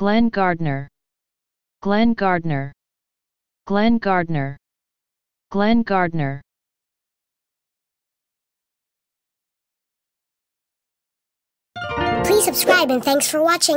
Glenn Gardner, Glenn Gardner, Glenn Gardner, Glenn Gardner. Please subscribe and thanks for watching.